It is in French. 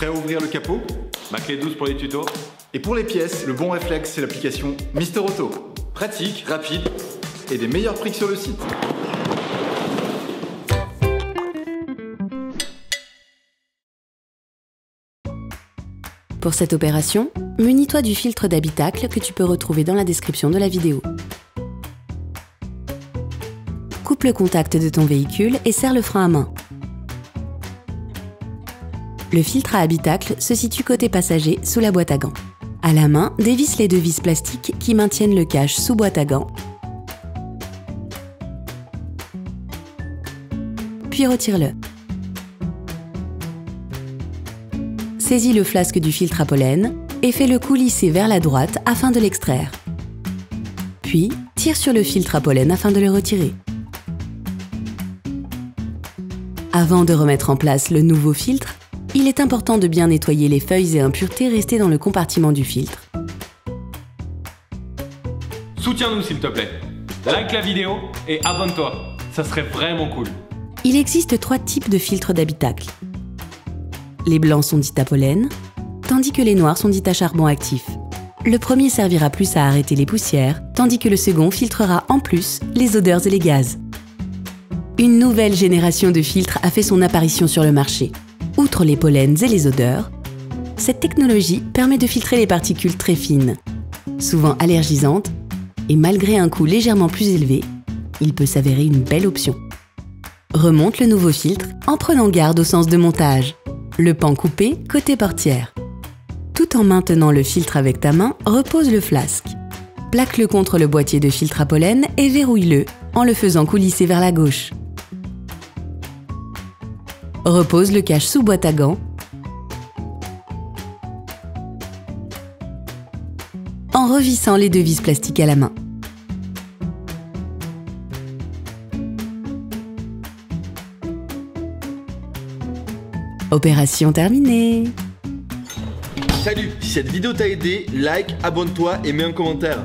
Prêt à ouvrir le capot Ma clé douce pour les tutos. Et pour les pièces, le bon réflexe, c'est l'application Mister Auto. Pratique, rapide et des meilleurs prix que sur le site. Pour cette opération, munis-toi du filtre d'habitacle que tu peux retrouver dans la description de la vidéo. Coupe le contact de ton véhicule et serre le frein à main. Le filtre à habitacle se situe côté passager sous la boîte à gants. À la main, dévisse les deux plastiques qui maintiennent le cache sous boîte à gants. Puis retire-le. Saisis le flasque du filtre à pollen et fais-le coulisser vers la droite afin de l'extraire. Puis, tire sur le filtre à pollen afin de le retirer. Avant de remettre en place le nouveau filtre, il est important de bien nettoyer les feuilles et impuretés restées dans le compartiment du filtre. Soutiens-nous s'il te plaît. Like la vidéo et abonne-toi. Ça serait vraiment cool. Il existe trois types de filtres d'habitacle. Les blancs sont dits à pollen, tandis que les noirs sont dits à charbon actif. Le premier servira plus à arrêter les poussières, tandis que le second filtrera en plus les odeurs et les gaz. Une nouvelle génération de filtres a fait son apparition sur le marché. Outre les pollens et les odeurs, cette technologie permet de filtrer les particules très fines, souvent allergisantes, et malgré un coût légèrement plus élevé, il peut s'avérer une belle option. Remonte le nouveau filtre en prenant garde au sens de montage. Le pan coupé côté portière. Tout en maintenant le filtre avec ta main, repose le flasque. Plaque-le contre le boîtier de filtre à pollen et verrouille-le en le faisant coulisser vers la gauche. Repose le cache sous boîte à gants. En revissant les deux vis plastiques à la main. Opération terminée Salut, si cette vidéo t'a aidé, like, abonne-toi et mets un commentaire.